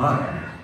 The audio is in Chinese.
啊